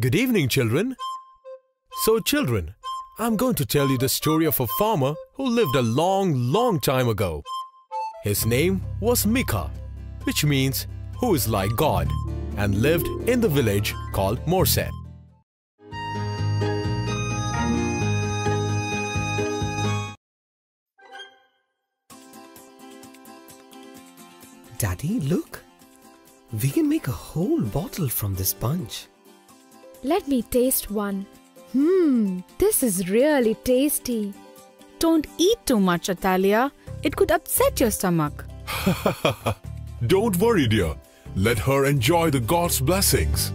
Good evening, children. So, children, I'm going to tell you the story of a farmer who lived a long, long time ago. His name was Micah, which means who is like God, and lived in the village called Morset. Daddy, look. We can make a whole bottle from this bunch. Let me taste one. Hmm, this is really tasty. Don't eat too much, Atalia. It could upset your stomach. Don't worry, dear. Let her enjoy the God's blessings.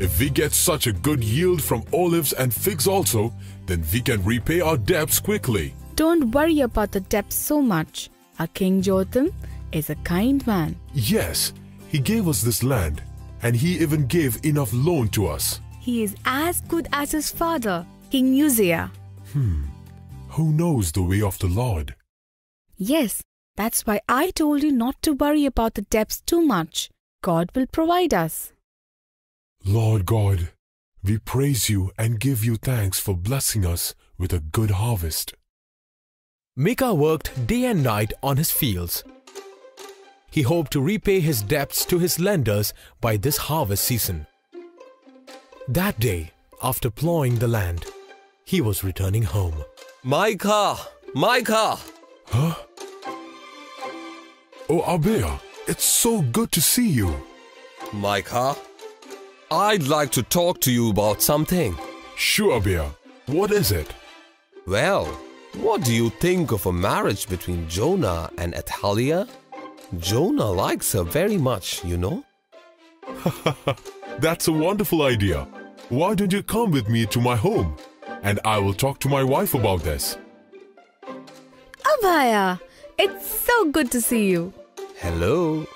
If we get such a good yield from olives and figs also, then we can repay our debts quickly. Don't worry about the debts so much. Our King Jotham is a kind man. Yes, he gave us this land, and he even gave enough loan to us. He is as good as his father, King Uzziah. Hmm, who knows the way of the Lord? Yes, that's why I told you not to worry about the debts too much. God will provide us. Lord God, we praise you and give you thanks for blessing us with a good harvest. Micah worked day and night on his fields. He hoped to repay his debts to his lenders by this harvest season. That day, after plowing the land, he was returning home. Micah! Micah! Huh? Oh, Abea, it's so good to see you. Micah? I'd like to talk to you about something. Sure, Abea. What is it? Well, what do you think of a marriage between Jonah and Athaliah? Jonah likes her very much, you know. That's a wonderful idea. Why don't you come with me to my home? And I will talk to my wife about this. Abhaya, it's so good to see you. Hello.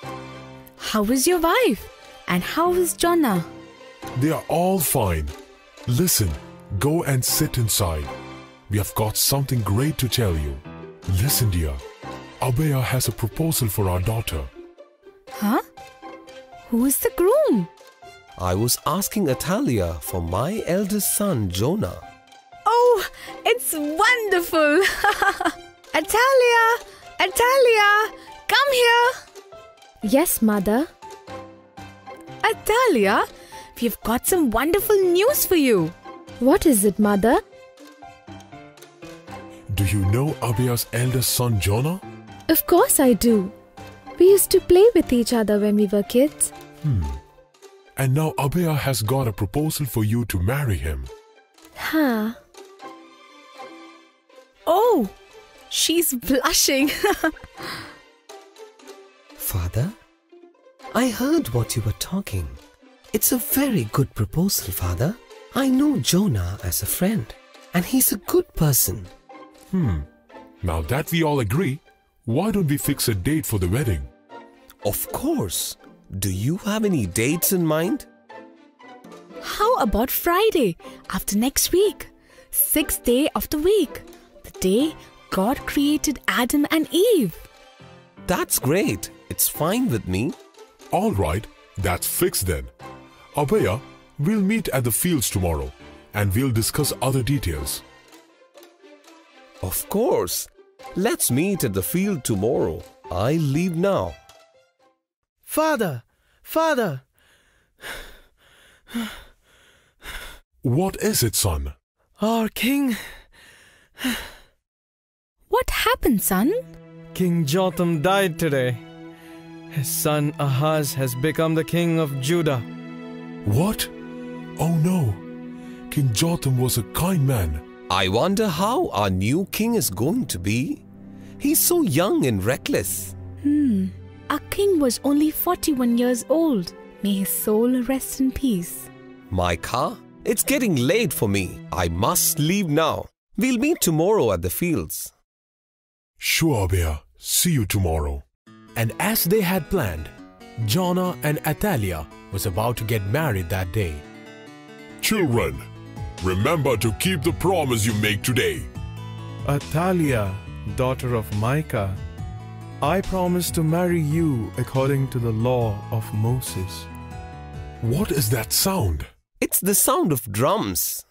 How is your wife? And how is Jonah? They are all fine. Listen, go and sit inside. We have got something great to tell you. Listen, dear. Abea has a proposal for our daughter. Huh? Who is the groom? I was asking Atalia for my eldest son, Jonah. Oh, it's wonderful! Atalia! Atalia! Come here! Yes, mother. Atalia, we've got some wonderful news for you. What is it, mother? Do you know Abea's eldest son, Jonah? Of course I do. We used to play with each other when we were kids. Hmm. And now Abea has got a proposal for you to marry him. Huh. Oh, she's blushing. Father, I heard what you were talking. It's a very good proposal, Father. I know Jonah as a friend, and he's a good person. Hmm. Now that we all agree, why don't we fix a date for the wedding? Of course. Do you have any dates in mind? How about Friday after next week? Sixth day of the week. The day God created Adam and Eve. That's great. It's fine with me. All right, that's fixed then. Abea, we'll meet at the fields tomorrow and we'll discuss other details. Of course. Let's meet at the field tomorrow. I leave now. Father! Father! What is it, son? Our king, What happened, son? King Jotham, died today. His son Ahaz has become the king of Judah. What? Oh no. King Jotham was a kind man. I wonder how our new king is going to be. He's so young and reckless. Hmm. Our king was only 41 years old. May his soul rest in peace. Micah, it's getting late for me. I must leave now. We'll meet tomorrow at the fields. Sure, Abea. See you tomorrow. And as they had planned, Jonah and Atalia was about to get married that day. Children, Remember to keep the promise you make today. Atalia, daughter of Micah, I promise to marry you according to the law of Moses. What is that sound? It's the sound of drums.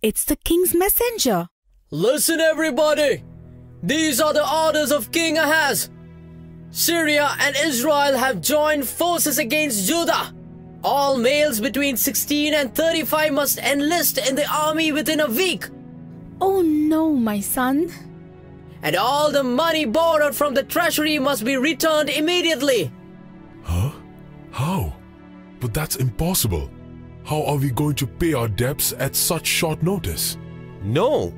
It's the king's messenger. Listen, everybody! These are the orders of King Ahaz. Syria and Israel have joined forces against Judah. All males between 16 and 35 must enlist in the army within a week. Oh no, my son. And all the money borrowed from the treasury must be returned immediately. Huh? How? But that's impossible. How are we going to pay our debts at such short notice? No.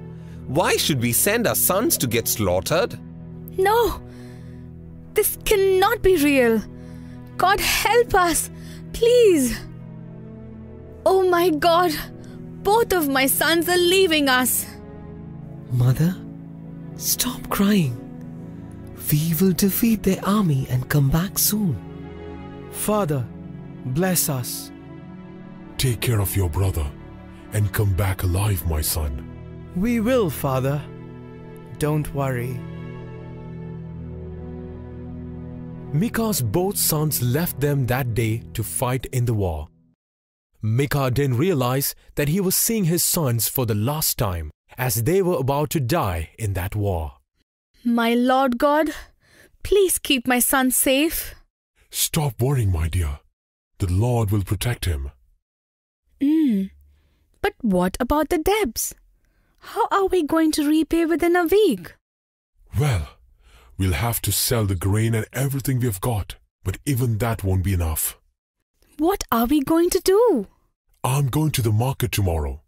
Why should we send our sons to get slaughtered? No! This cannot be real. God help us, please. Oh my God, both of my sons are leaving us. Mother, stop crying. We will defeat their army and come back soon. Father, bless us. Take care of your brother and come back alive, my son. We will, Father. Don't worry. Micah's both sons left them that day to fight in the war. Micah didn't realize that he was seeing his sons for the last time as they were about to die in that war. My Lord God, please keep my son safe. Stop worrying, my dear. The Lord will protect him. Hmm. But what about the debts? How are we going to repay within a week? Well, we'll have to sell the grain and everything we've got, but even that won't be enough. What are we going to do? I'm going to the market tomorrow.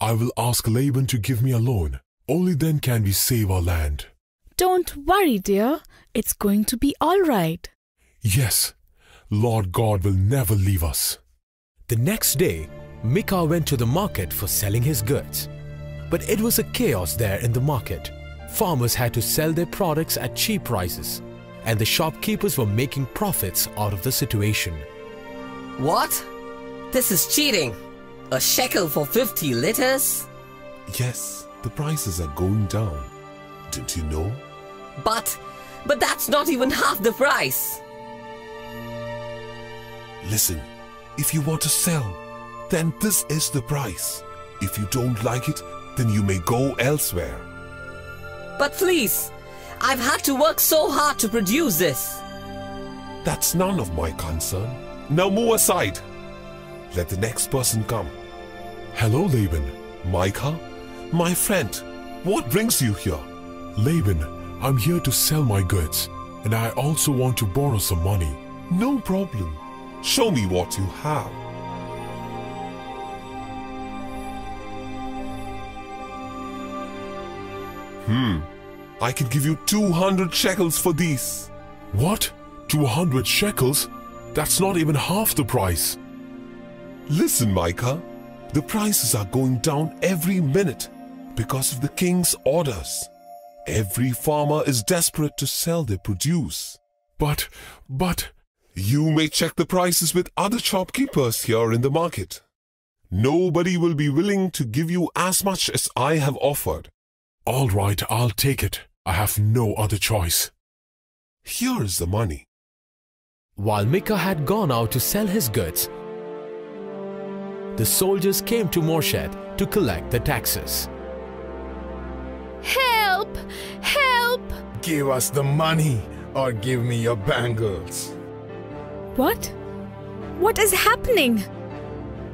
I will ask Laban to give me a loan. Only then can we save our land. Don't worry, dear. It's going to be all right. Yes, Lord God will never leave us. The next day, Micah went to the market for selling his goods. But it was a chaos there in the market. Farmers had to sell their products at cheap prices, and the shopkeepers were making profits out of the situation. What? This is cheating. A shekel for 50 liters? Yes, the prices are going down. Didn't you know? But, but that's not even half the price. Listen, if you want to sell, then this is the price. If you don't like it, then you may go elsewhere. But please, I've had to work so hard to produce this. That's none of my concern. Now move aside. Let the next person come. Hello, Laban. Micah, my friend, what brings you here? Laban, I'm here to sell my goods, and I also want to borrow some money. No problem. Show me what you have. Hmm. I can give you 200 shekels for these. What? 200 shekels? That's not even half the price. Listen, Micah. The prices are going down every minute because of the king's orders. Every farmer is desperate to sell their produce. But, but... You may check the prices with other shopkeepers here in the market. Nobody will be willing to give you as much as I have offered. All right, I'll take it. I have no other choice. Here is the money. While Micah had gone out to sell his goods, the soldiers came to Morshed to collect the taxes. Help! Help! Give us the money or give me your bangles. What? What is happening?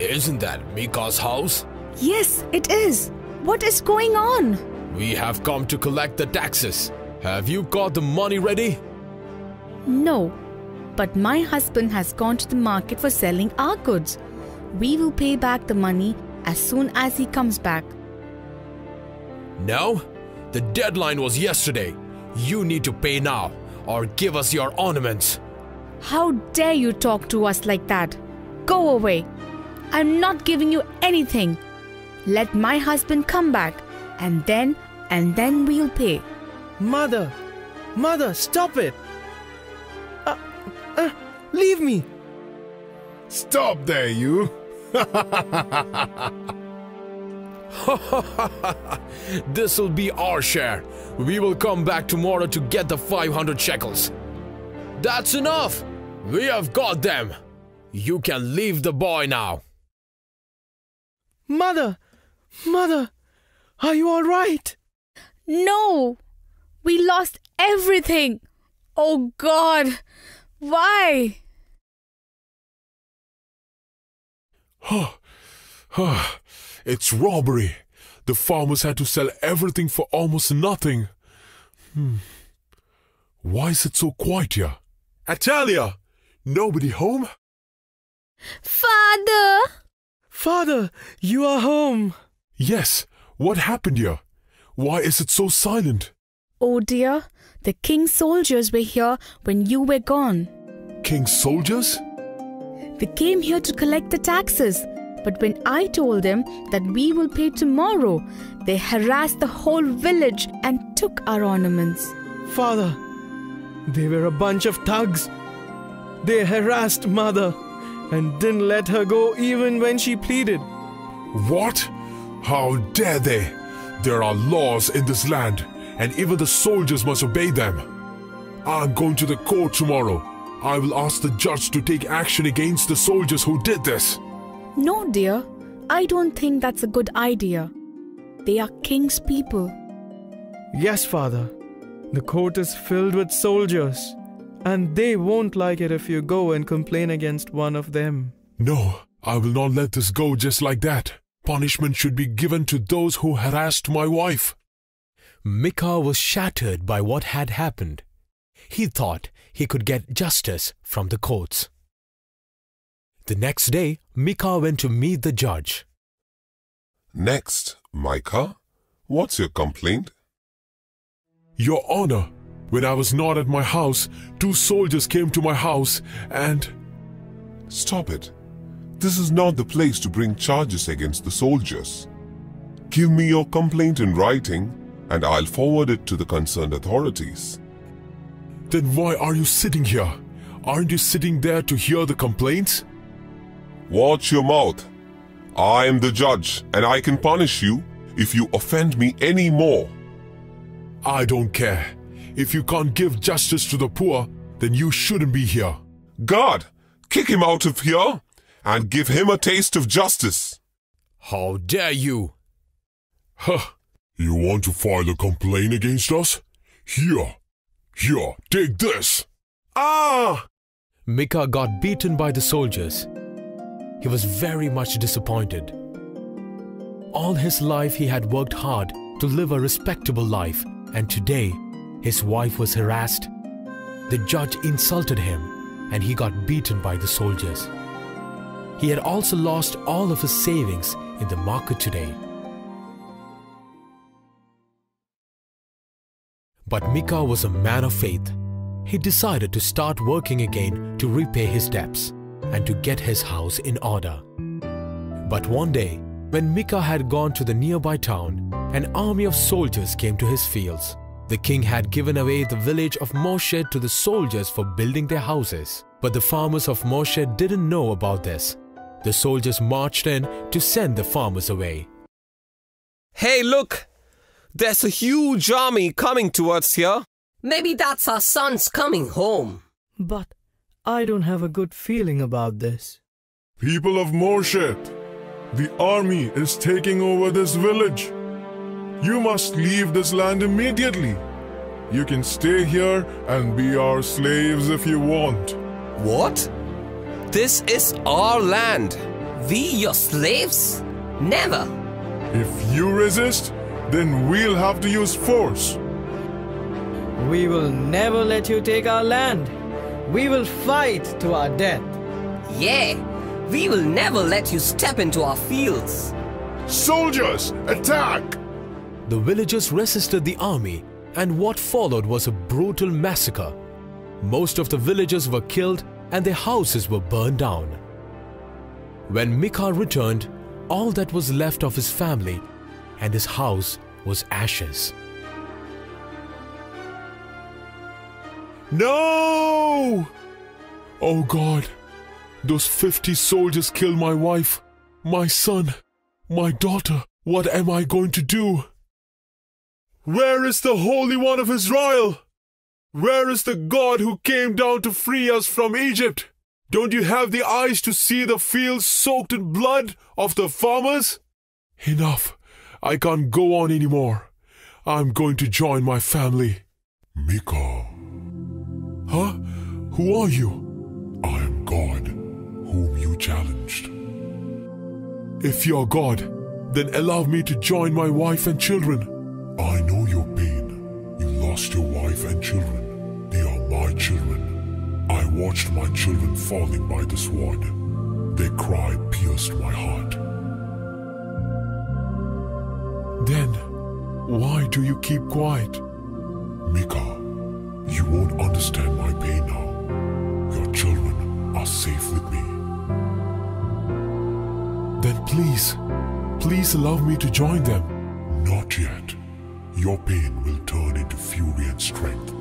Isn't that Micah's house? Yes, it is. What is going on? We have come to collect the taxes. Have you got the money ready? No, but my husband has gone to the market for selling our goods. We will pay back the money as soon as he comes back. No? The deadline was yesterday. You need to pay now or give us your ornaments. How dare you talk to us like that? Go away. I'm not giving you anything. Let my husband come back and then and then we'll pay. Mother! Mother, stop it! Uh, uh, leave me! Stop there, you! This'll be our share. We will come back tomorrow to get the 500 shekels. That's enough. We have got them. You can leave the boy now. Mother! Mother! Are you all right? No! We lost everything! Oh God! Why? it's robbery. The farmers had to sell everything for almost nothing. Hmm. Why is it so quiet here? Atalia! Nobody home? Father! Father, you are home. Yes. What happened here? Why is it so silent? Oh dear, the king's soldiers were here when you were gone. King's soldiers? They came here to collect the taxes. But when I told them that we will pay tomorrow, they harassed the whole village and took our ornaments. Father, they were a bunch of thugs. They harassed mother and didn't let her go even when she pleaded. What? How dare they? There are laws in this land, and even the soldiers must obey them. I'm going to the court tomorrow. I will ask the judge to take action against the soldiers who did this. No, dear. I don't think that's a good idea. They are king's people. Yes, father. The court is filled with soldiers, and they won't like it if you go and complain against one of them. No, I will not let this go just like that. Punishment should be given to those who harassed my wife. Micah was shattered by what had happened. He thought he could get justice from the courts. The next day, Micah went to meet the judge. Next, Micah, what's your complaint? Your Honor, when I was not at my house, two soldiers came to my house and. Stop it. This is not the place to bring charges against the soldiers. Give me your complaint in writing, and I'll forward it to the concerned authorities. Then why are you sitting here? Aren't you sitting there to hear the complaints? Watch your mouth. I am the judge, and I can punish you if you offend me any more. I don't care. If you can't give justice to the poor, then you shouldn't be here. God, kick him out of here and give him a taste of justice. How dare you? Huh. You want to file a complaint against us? Here. Here, take this. Ah! Micah got beaten by the soldiers. He was very much disappointed. All his life he had worked hard to live a respectable life and today his wife was harassed. The judge insulted him and he got beaten by the soldiers. He had also lost all of his savings in the market today. But Micah was a man of faith. He decided to start working again to repay his debts and to get his house in order. But one day, when Micah had gone to the nearby town, an army of soldiers came to his fields. The king had given away the village of Moshe to the soldiers for building their houses. But the farmers of Moshe didn't know about this. The soldiers marched in to send the farmers away. Hey, look! There's a huge army coming towards here. Maybe that's our sons coming home. But I don't have a good feeling about this. People of Morshet, the army is taking over this village. You must leave this land immediately. You can stay here and be our slaves if you want. What? This is our land. We your slaves? Never. If you resist, then we'll have to use force. We will never let you take our land. We will fight to our death. Yeah, we will never let you step into our fields. Soldiers, attack! The villagers resisted the army, and what followed was a brutal massacre. Most of the villagers were killed and their houses were burned down. When Micah returned, all that was left of his family and his house was ashes. No! Oh God, those 50 soldiers killed my wife, my son, my daughter. What am I going to do? Where is the Holy One of Israel? Where is the God who came down to free us from Egypt? Don't you have the eyes to see the fields soaked in blood of the farmers? Enough. I can't go on anymore. I'm going to join my family. Micah. Huh? Who are you? I am God, whom you challenged. If you're God, then allow me to join my wife and children. I know your pain. You lost your wife and children. They are my children. I watched my children falling by the sword. Their cry pierced my heart. Then, why do you keep quiet? Micah, you won't understand my pain now. Your children are safe with me. Then please, please allow me to join them. Not yet. Your pain will turn into fury and strength.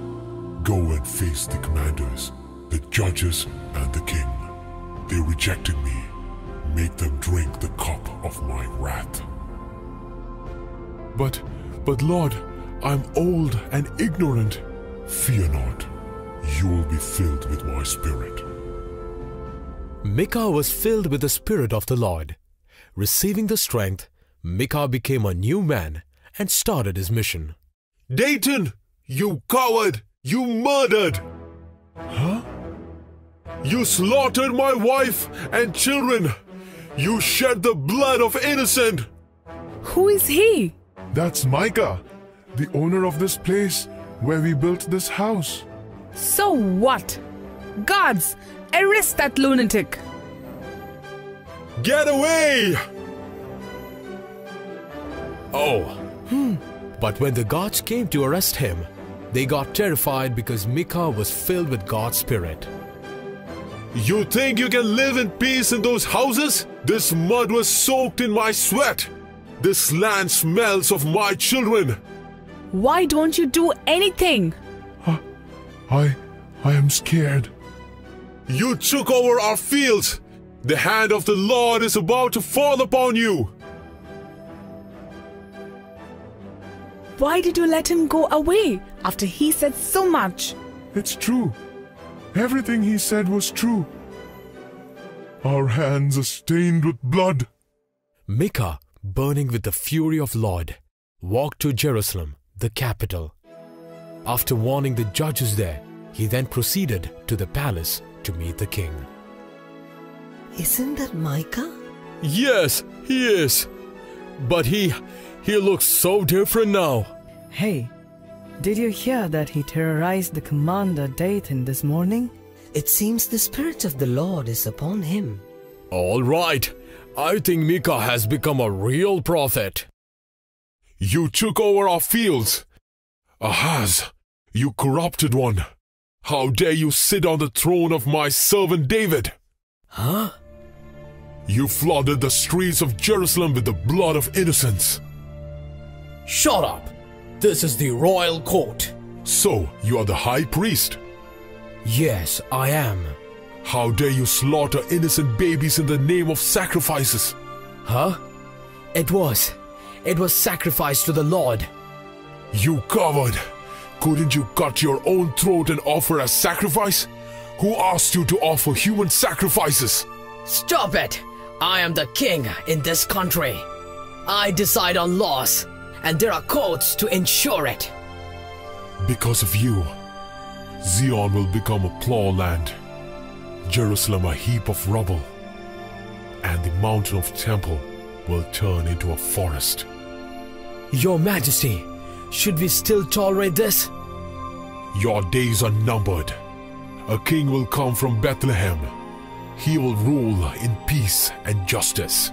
Go and face the commanders, the judges, and the king. They rejected me. Make them drink the cup of my wrath. But, but Lord, I'm old and ignorant. Fear not. You will be filled with my spirit. Micah was filled with the Spirit of the Lord. Receiving the strength, Micah became a new man and started his mission. Dathan, you coward! You murdered! Huh? You slaughtered my wife and children! You shed the blood of innocent! Who is he? That's Micah, the owner of this place where we built this house. So what? Guards, arrest that lunatic. Get away! Oh. Hmm. But when the gods came to arrest him, they got terrified because Micah was filled with God's Spirit. You think you can live in peace in those houses? This mud was soaked in my sweat. This land smells of my children. Why don't you do anything? I. I am scared. You took over our fields. The hand of the Lord is about to fall upon you. Why did you let him go away after he said so much? It's true. Everything he said was true. Our hands are stained with blood. Micah, burning with the fury of Lord, walked to Jerusalem, the capital. After warning the judges there, he then proceeded to the palace to meet the king. Isn't that Micah? Yes, he is. But he he looks so different now. Hey, did you hear that he terrorized the commander Dathan this morning? It seems the Spirit of the Lord is upon him. All right. I think Micah has become a real prophet. You took over our fields. Ahaz, you corrupted one. How dare you sit on the throne of my servant David? Huh? You flooded the streets of Jerusalem with the blood of innocents. Shut up! This is the royal court. So, you are the high priest? Yes, I am. How dare you slaughter innocent babies in the name of sacrifices? Huh? It was. It was sacrificed to the Lord. You coward! Couldn't you cut your own throat and offer a sacrifice? Who asked you to offer human sacrifices? Stop it! I am the king in this country. I decide on laws, and there are courts to ensure it. Because of you, Zion will become a plough land, Jerusalem a heap of rubble, and the mountain of Temple will turn into a forest. Your Majesty, should we still tolerate this? Your days are numbered. A king will come from Bethlehem. He will rule in peace and justice.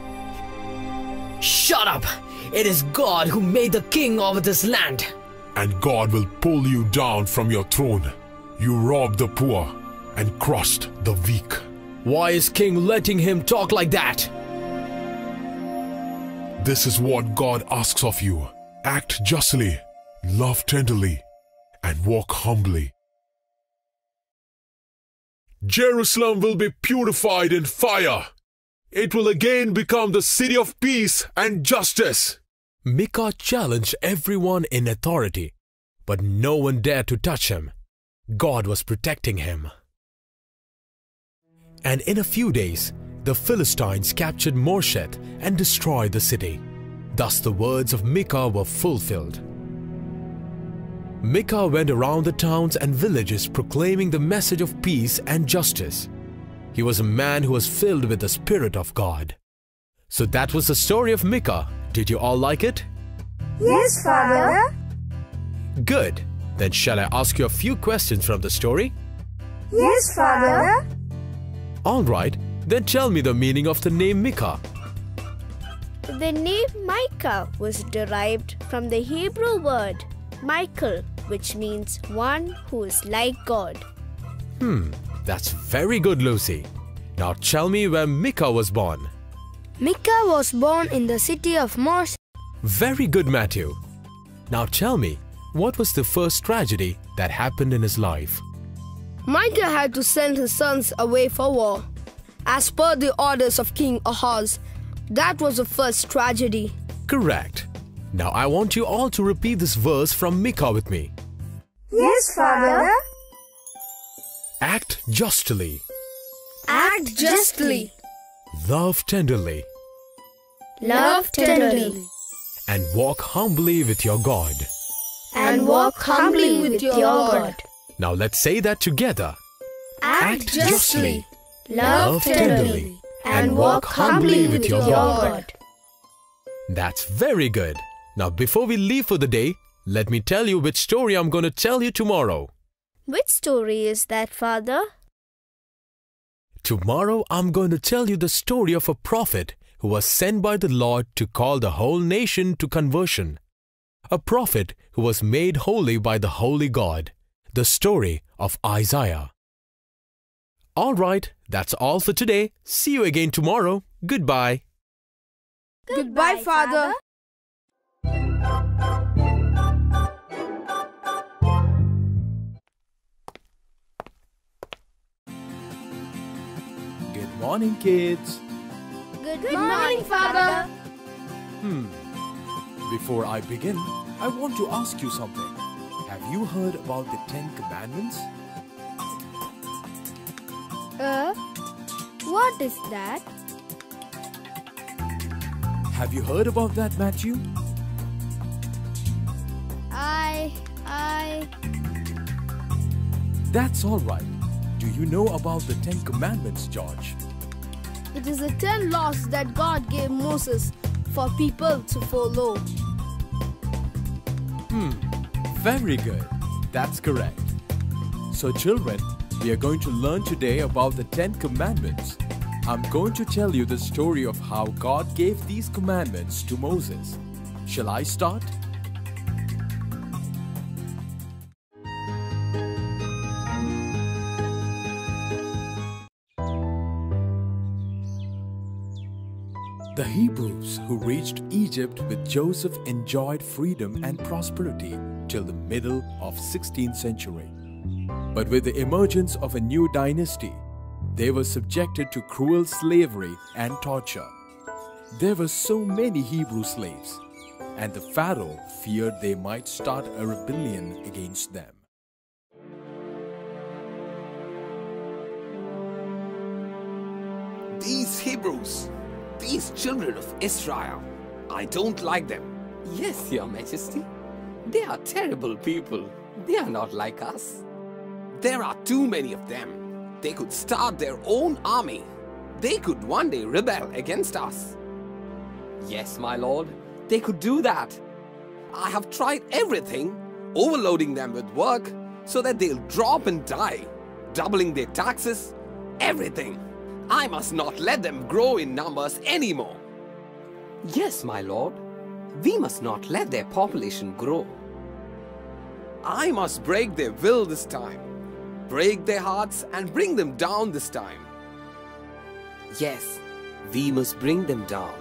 Shut up! It is God who made the king over this land. And God will pull you down from your throne. You robbed the poor and crushed the weak. Why is king letting him talk like that? This is what God asks of you. Act justly, love tenderly, and walk humbly. Jerusalem will be purified in fire. It will again become the city of peace and justice. Micah challenged everyone in authority, but no one dared to touch him. God was protecting him. And in a few days, the Philistines captured Morshet and destroyed the city. Thus the words of Micah were fulfilled. Micah went around the towns and villages proclaiming the message of peace and justice. He was a man who was filled with the Spirit of God. So that was the story of Micah. Did you all like it? Yes, Father. Good. Then shall I ask you a few questions from the story? Yes, Father. All right. Then tell me the meaning of the name Micah. The name Micah was derived from the Hebrew word Michael, which means one who is like God. Hmm, that's very good, Lucy. Now tell me where Micah was born. Micah was born in the city of Mors. Very good, Matthew. Now tell me, what was the first tragedy that happened in his life? Micah had to send his sons away for war. As per the orders of King Ahaz, that was the first tragedy. Correct. Now I want you all to repeat this verse from Micah with me. Yes, Father. Justly. Act justly. Love tenderly. Love tenderly. And walk humbly with your God. And walk humbly with your God. Now let's say that together. Act justly. Love tenderly. And walk humbly with your God. That's very good. Now before we leave for the day, let me tell you which story I'm going to tell you tomorrow. Which story is that, Father? Tomorrow I'm going to tell you the story of a prophet who was sent by the Lord to call the whole nation to conversion. A prophet who was made holy by the holy God. The story of Isaiah. All right, that's all for today. See you again tomorrow. Goodbye. Goodbye, Father. Good morning, kids. Good, Good morning, Father. Hmm. Before I begin, I want to ask you something. Have you heard about the Ten Commandments? Uh, what is that? Have you heard about that, Matthew? I, I, That's all right. Do you know about the Ten Commandments, George? It is the ten laws that God gave Moses for people to follow. Hmm, very good. That's correct. So, children, we are going to learn today about the Ten Commandments. I'm going to tell you the story of how God gave these commandments to Moses. Shall I start? The Hebrews who reached Egypt with Joseph enjoyed freedom and prosperity till the middle of 16th century. But with the emergence of a new dynasty, they were subjected to cruel slavery and torture. There were so many Hebrew slaves, and the Pharaoh feared they might start a rebellion against them. These Hebrews, these children of Israel, I don't like them. Yes, Your Majesty. They are terrible people. They are not like us. There are too many of them. They could start their own army. They could one day rebel against us. Yes, my lord. They could do that. I have tried everything, overloading them with work so that they'll drop and die, doubling their taxes, everything. I must not let them grow in numbers anymore. Yes, my lord. We must not let their population grow. I must break their will this time, break their hearts and bring them down this time. Yes, we must bring them down.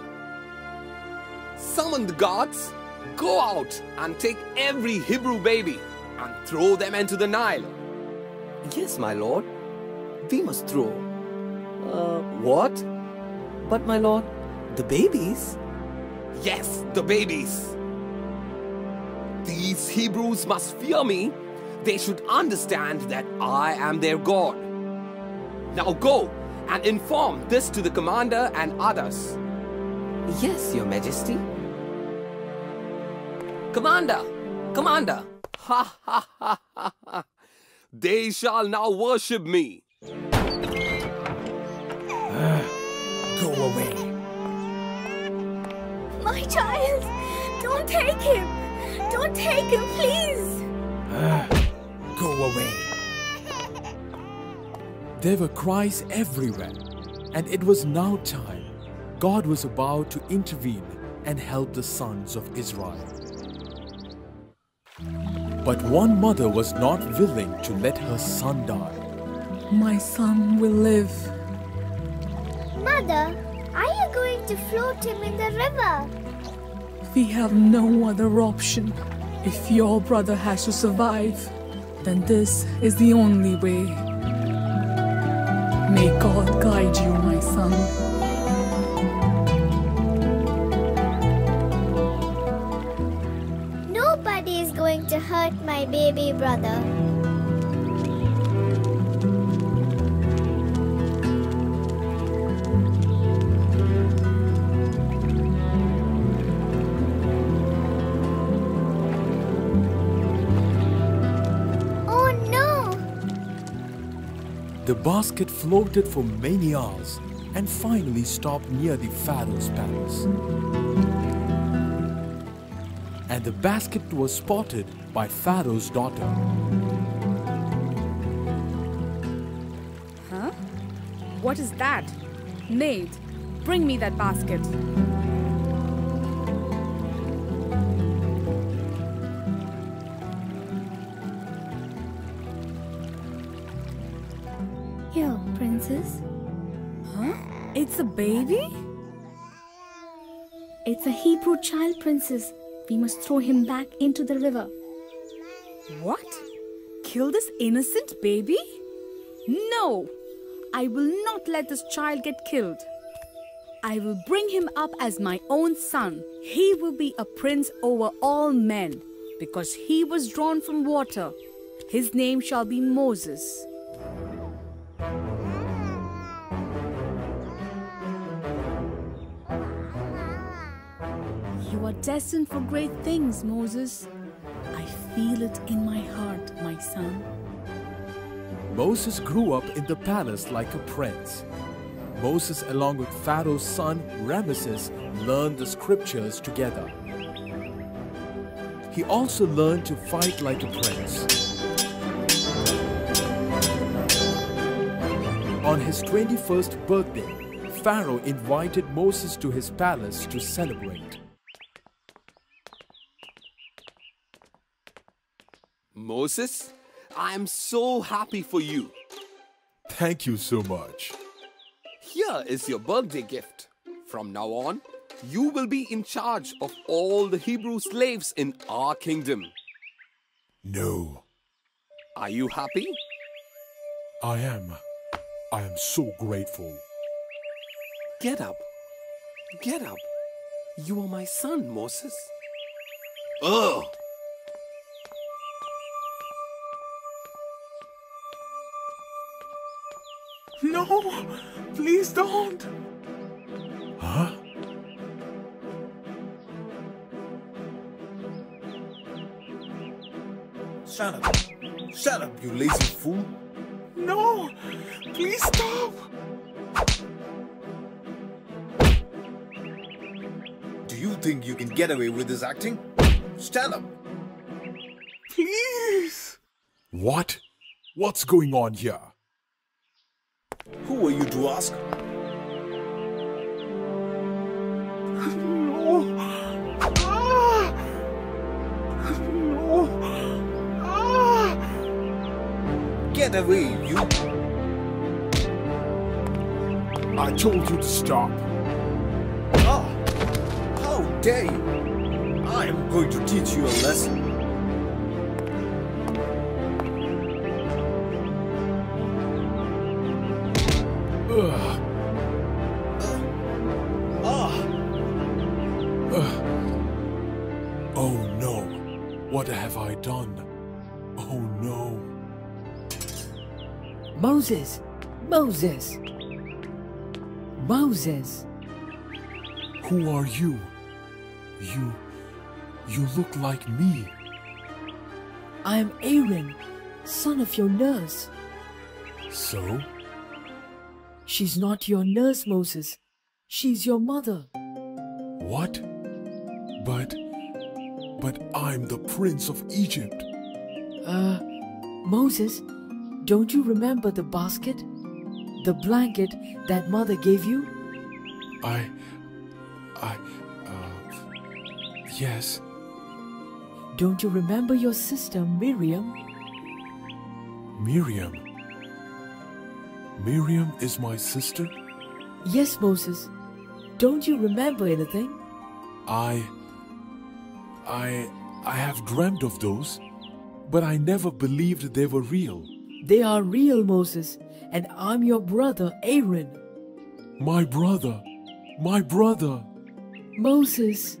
Summon the gods, go out and take every Hebrew baby and throw them into the Nile. Yes, my lord. We must throw. Uh, what? But, my lord, the babies? Yes, the babies. These Hebrews must fear me. They should understand that I am their God. Now go and inform this to the commander and others. Yes, your majesty. Commander! Commander! Ha ha ha ha ha! They shall now worship me. Go away. My child! Don't take him! Don't take him, please! Go away. There were cries everywhere, and it was now time. God was about to intervene and help the sons of Israel. But one mother was not willing to let her son die. My son will live. Mother, are you going to float him in the river? We have no other option. If your brother has to survive, then this is the only way. May God guide you, my son. Nobody is going to hurt my baby brother. The basket floated for many hours and finally stopped near the Pharaoh's palace. And the basket was spotted by Pharaoh's daughter. Huh? What is that? Maid, bring me that basket. It's a Hebrew child, princess. We must throw him back into the river. What? Kill this innocent baby? No! I will not let this child get killed. I will bring him up as my own son. He will be a prince over all men, because he was drawn from water. His name shall be Moses. Are destined for great things, Moses. I feel it in my heart, my son. Moses grew up in the palace like a prince. Moses, along with Pharaoh's son Ramesses, learned the scriptures together. He also learned to fight like a prince. On his 21st birthday, Pharaoh invited Moses to his palace to celebrate. Moses, I am so happy for you. Thank you so much. Here is your birthday gift. From now on, you will be in charge of all the Hebrew slaves in our kingdom. No, Are you happy? I am. I am so grateful. Get up. Get up. You are my son, Moses. Ugh! No! Please don't! Huh? Shut up. Shut up, you lazy fool. No! Please stop! Do you think you can get away with this acting? Shut up. Please! What? What's going on here? Who are you to ask? Ah! Get away, you. I told you to stop. Ah! How dare you! I am going to teach you a lesson. Moses! Moses! Moses! Who are you? You. You look like me. I am Aaron, son of your nurse. So? She's not your nurse, Moses. She's your mother. What? But. But I'm the prince of Egypt. Uh, Moses, don't you remember the basket? The blanket that mother gave you? I. I. Uh. Yes. Don't you remember your sister Miriam? Miriam. Miriam is my sister? Yes, Moses. Don't you remember anything? I. I. I have dreamt of those, but I never believed they were real. They are real, Moses, and I'm your brother, Aaron. My brother! My brother! Moses!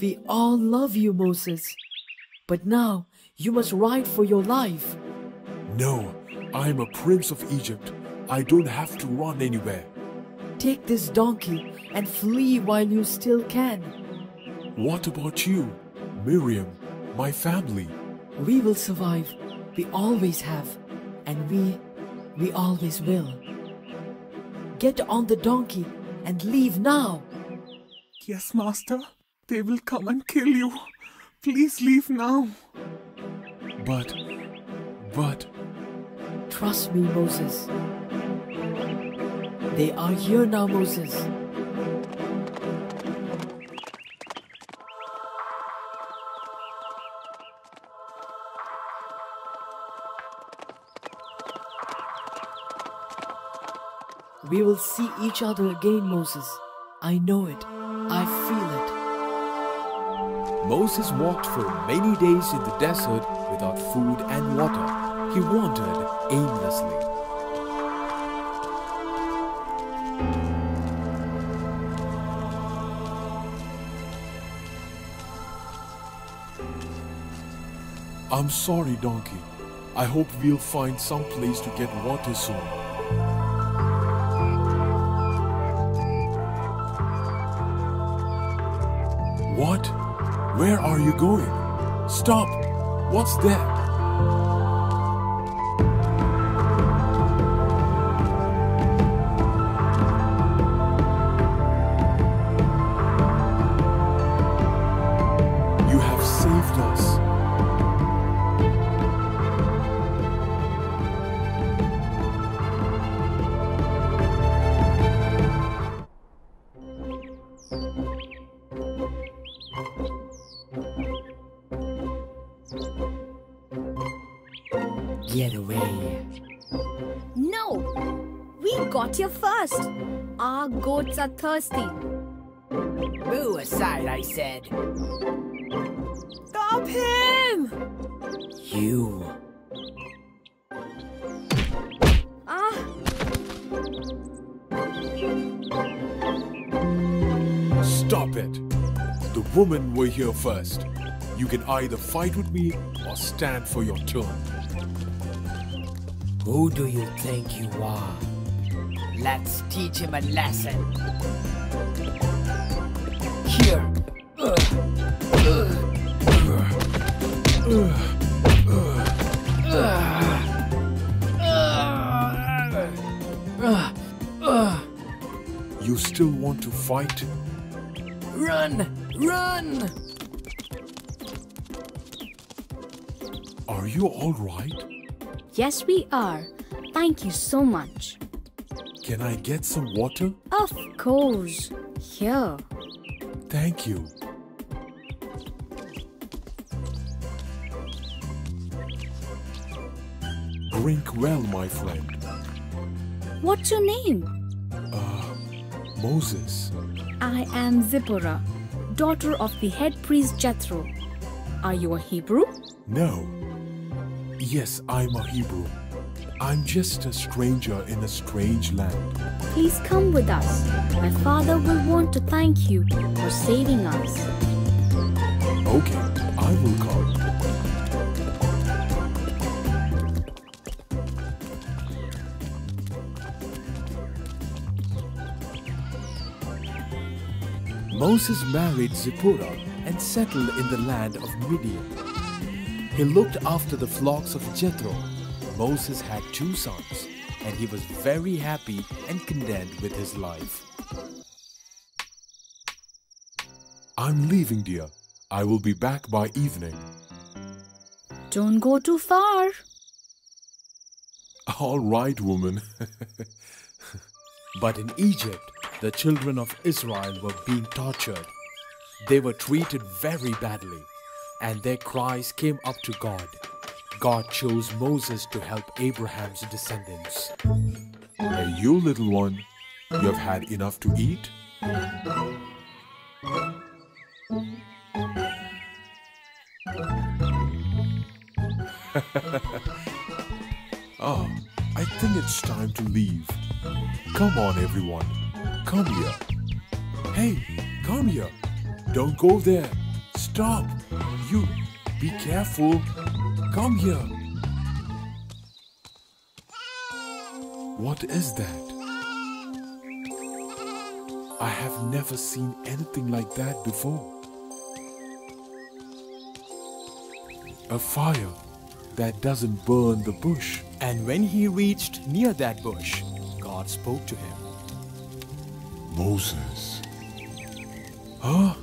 We all love you, Moses. But now you must ride for your life. No, I'm a prince of Egypt. I don't have to run anywhere. Take this donkey and flee while you still can. What about you, Miriam, my family? We will survive. We always have. And we, we always will. Get on the donkey and leave now. Yes, Master. They will come and kill you. Please leave now. But, but. Trust me, Moses. They are here now, Moses. We will see each other again, Moses. I know it. I feel it. Moses walked for many days in the desert without food and water. He wandered aimlessly. I'm sorry, Donkey. I hope we'll find some place to get water soon. What? Where are you going? Stop! What's that? Goats are thirsty. Move aside, I said. Stop him! You. Ah! Stop it! The women were here first. You can either fight with me or stand for your turn. Who do you think you are? Let's teach him a lesson. Here. You still want to fight? Run! Run! Are you alright? Yes, we are. Thank you so much. Can I get some water? Of course. Here. Thank you. Drink well, my friend. What's your name? Uh, Moses. I am Zipporah, daughter of the head priest Jethro. Are you a Hebrew? No. Yes, I'm a Hebrew. I'm just a stranger in a strange land. Please come with us. My father will want to thank you for saving us. Okay, I will come. Moses married Zipporah and settled in the land of Midian. He looked after the flocks of Jethro, Moses had two sons, and he was very happy and content with his life. I'm leaving, dear. I will be back by evening. Don't go too far. All right, woman. but in Egypt, the children of Israel were being tortured. They were treated very badly, and their cries came up to God. God chose Moses to help Abraham's descendants. You little one, you have had enough to eat? oh, I think it's time to leave. Come on, everyone. Come here. Hey, come here. Don't go there. Stop. You, be careful. Come here. What is that? I have never seen anything like that before. A fire that doesn't burn the bush. And when he reached near that bush, God spoke to him. Moses. Huh?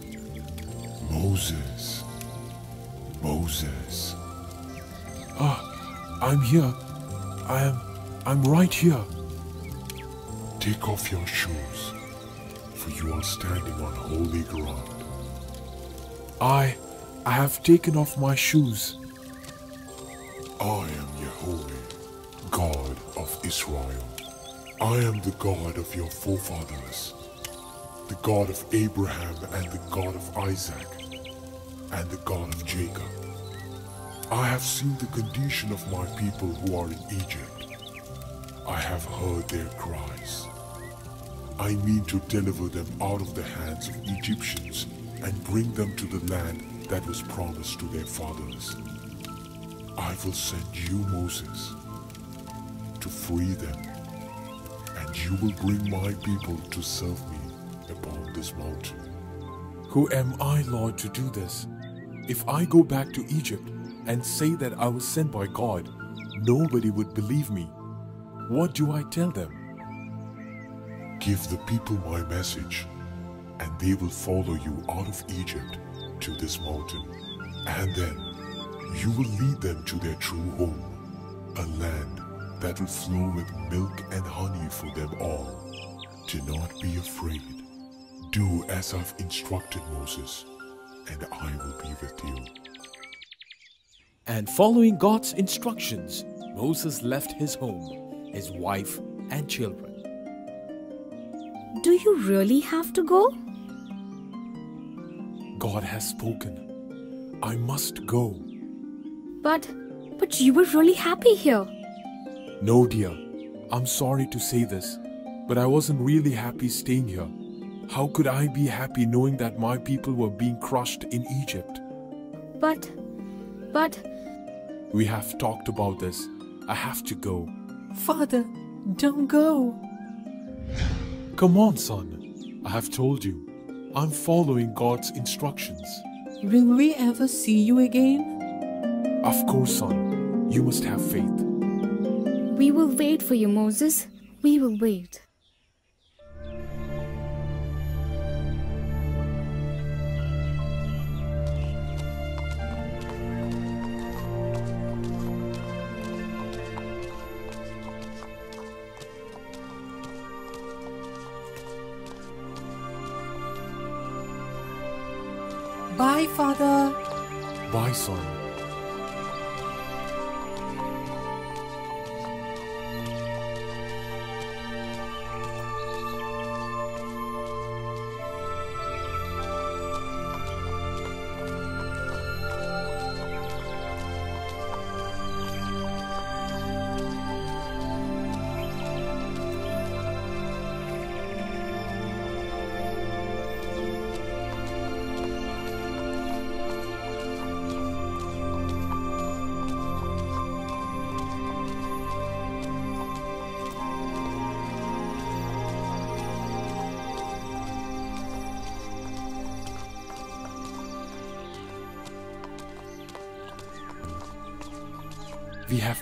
Moses. Moses. Ah, I'm here. I am. I'm right here. Take off your shoes, for you are standing on holy ground. I. I have taken off my shoes. I am Yahweh, God of Israel. I am the God of your forefathers, the God of Abraham and the God of Isaac, and the God of Jacob. I have seen the condition of my people who are in Egypt. I have heard their cries. I mean to deliver them out of the hands of Egyptians and bring them to the land that was promised to their fathers. I will send you, Moses, to free them, and you will bring my people to serve me upon this mountain. Who am I, Lord, to do this? If I go back to Egypt and say that I was sent by God, nobody would believe me. What do I tell them? Give the people my message, and they will follow you out of Egypt to this mountain, and then you will lead them to their true home, a land that will flow with milk and honey for them all. Do not be afraid. Do as I've instructed Moses, and I will be with you. And following God's instructions, Moses left his home, his wife, and children. Do you really have to go? God has spoken. I must go. But, but you were really happy here. No, dear. I'm sorry to say this, but I wasn't really happy staying here. How could I be happy knowing that my people were being crushed in Egypt? But, but. We have talked about this. I have to go. Father, don't go. Come on, son. I have told you. I'm following God's instructions. Will we ever see you again? Of course, son. You must have faith. We will wait for you, Moses. We will wait. Bye, Father.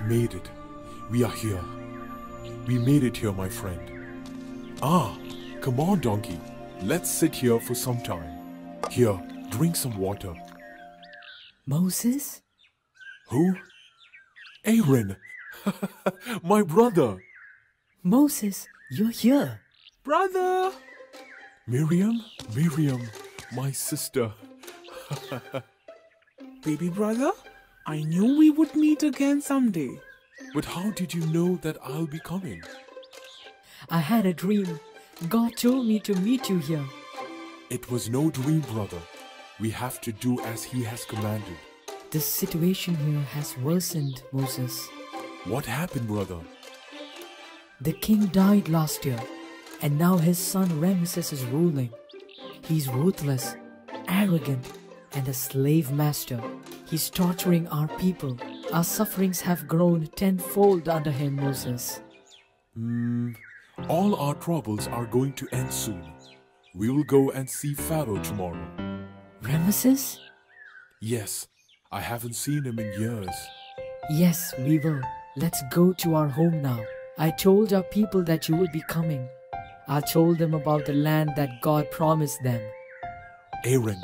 Made it. We are here. We made it here, my friend. Ah, come on, donkey. Let's sit here for some time. Here, drink some water. Moses? Who? Aaron! my brother! Moses, you're here. Brother! Miriam? Miriam, my sister. Baby brother, I knew we would meet again someday. But how did you know that I'll be coming? I had a dream. God told me to meet you here. It was no dream, brother. We have to do as he has commanded. The situation here has worsened, Moses. What happened, brother? The king died last year, and now his son Ramesses is ruling. He's ruthless, arrogant, and a slave master. He's torturing our people. Our sufferings have grown tenfold under him, Moses. Hmm, all our troubles are going to end soon. We will go and see Pharaoh tomorrow. Ramesses? Yes, I haven't seen him in years. Yes, we will. Let's go to our home now. I told our people that you would be coming. I told them about the land that God promised them. Aaron,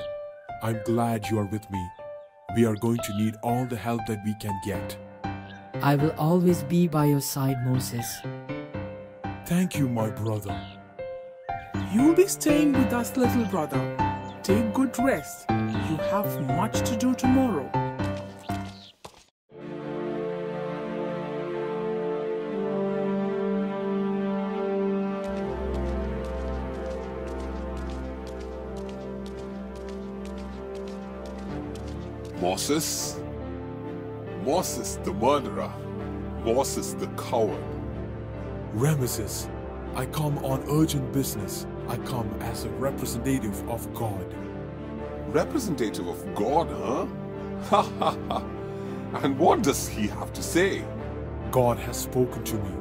I'm glad you are with me. We are going to need all the help that we can get. I will always be by your side, Moses. Thank you, my brother. You'll be staying with us, little brother. Take good rest. You have much to do tomorrow. Moses? Moses the murderer. Moses the coward. Ramesses, I come on urgent business. I come as a representative of God. Representative of God, huh? Ha ha ha. And what does he have to say? God has spoken to me.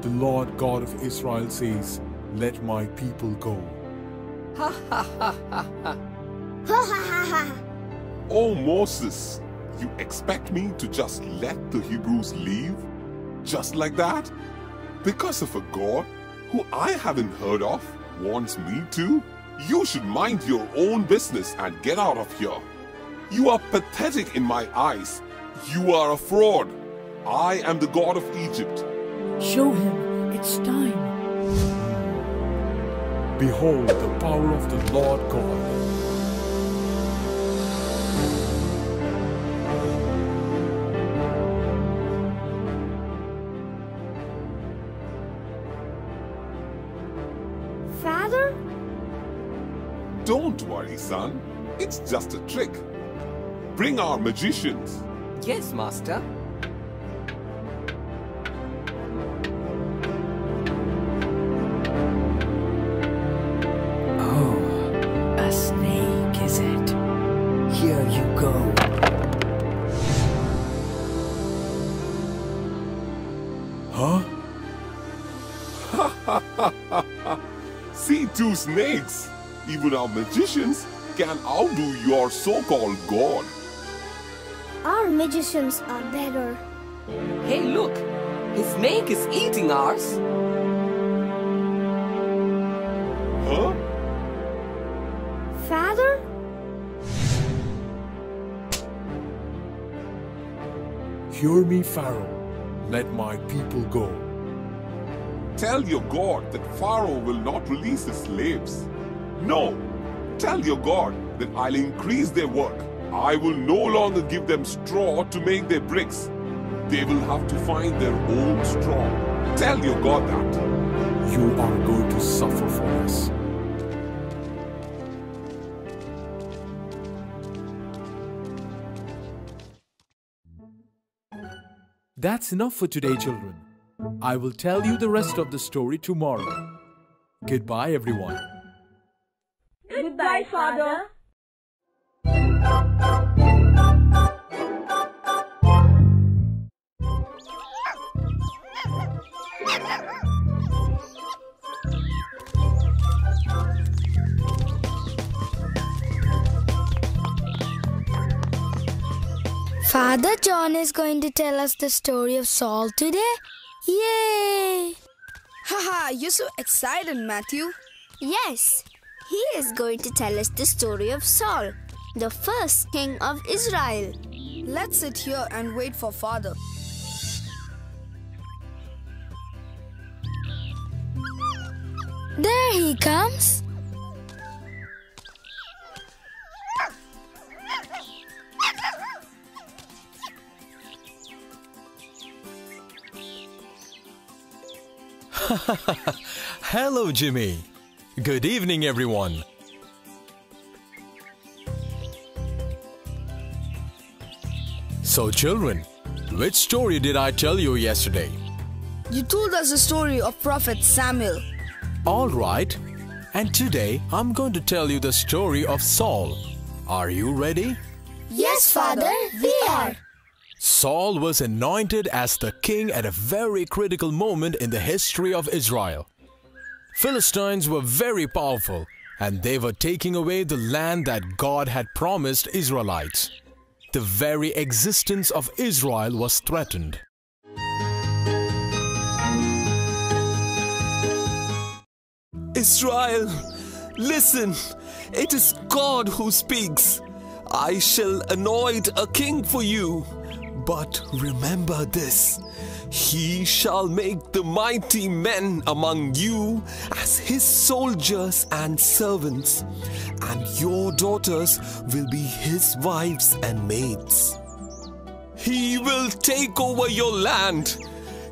The Lord God of Israel says, Let my people go. Ha ha ha ha ha. Ha ha ha ha. Oh, Moses, you expect me to just let the Hebrews leave? Just like that? Because of a God who I haven't heard of wants me to? You should mind your own business and get out of here. You are pathetic in my eyes. You are a fraud. I am the God of Egypt. Show him it's time. Behold the power of the Lord God. Just a trick. Bring our magicians. Yes, master. Oh, a snake, is it? Here you go. Huh? See two snakes. Even our magicians can outdo your so-called god. Our magicians are better. Hey, look! His snake is eating ours. Huh? Father? Hear me, Pharaoh. Let my people go. Tell your God that Pharaoh will not release his slaves. No! Tell your God that I'll increase their work. I will no longer give them straw to make their bricks. They will have to find their own straw. Tell your God that. You are going to suffer for this. That's enough for today, children. I will tell you the rest of the story tomorrow. Goodbye, everyone. Goodbye, Father. Father John is going to tell us the story of Saul today. Yay! Haha, you're so excited, Matthew. Yes, he is going to tell us the story of Saul, the first king of Israel. Let's sit here and wait for Father. There he comes. Hello, Jimmy. Good evening, everyone. So, children, which story did I tell you yesterday? You told us the story of Prophet Samuel. All right. And today I'm going to tell you the story of Saul. Are you ready? Yes, Father, we are. Saul was anointed as the king at a very critical moment in the history of Israel. Philistines were very powerful and they were taking away the land that God had promised Israelites. The very existence of Israel was threatened. Israel, listen, it is God who speaks. I shall anoint a king for you. But remember this He shall make the mighty men among you as his soldiers and servants, and your daughters will be his wives and maids. He will take over your land.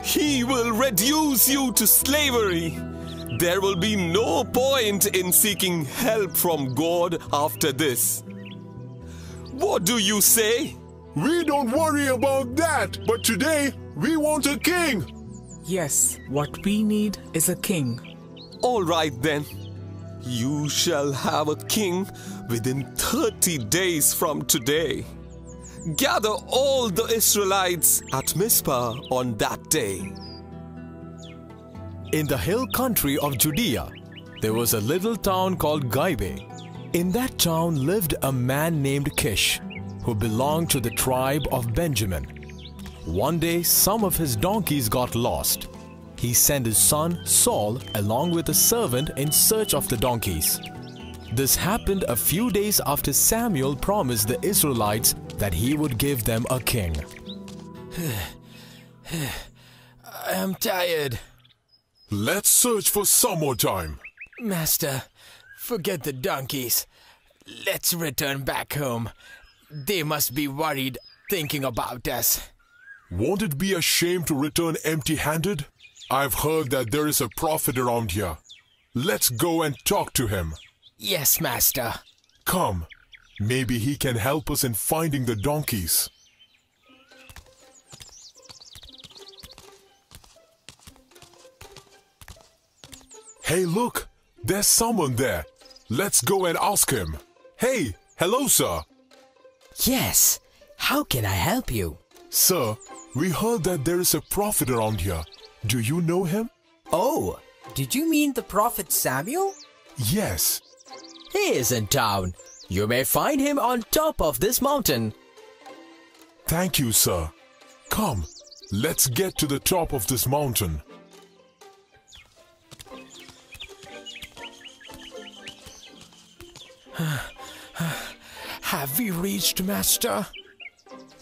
He will reduce you to slavery. There will be no point in seeking help from God after this. What do you say? We don't worry about that, but today we want a king. Yes, what we need is a king. All right then. You shall have a king within 30 days from today. Gather all the Israelites at Mizpah on that day. In the hill country of Judea, there was a little town called Gibeah. In that town lived a man named Kish, who belonged to the tribe of Benjamin. One day, some of his donkeys got lost. He sent his son Saul along with a servant in search of the donkeys. This happened a few days after Samuel promised the Israelites that he would give them a king. I am tired. Let's search for some more time. Master, forget the donkeys. Let's return back home. They must be worried thinking about us. Won't it be a shame to return empty handed? I've heard that there is a prophet around here. Let's go and talk to him. Yes, Master. Come, maybe he can help us in finding the donkeys. Hey, look, there's someone there. Let's go and ask him. Hey, hello, sir. Yes, how can I help you? Sir, we heard that there is a prophet around here. Do you know him? Oh, did you mean the prophet Samuel? Yes. He is in town. You may find him on top of this mountain. Thank you, sir. Come, let's get to the top of this mountain. Have we reached, Master?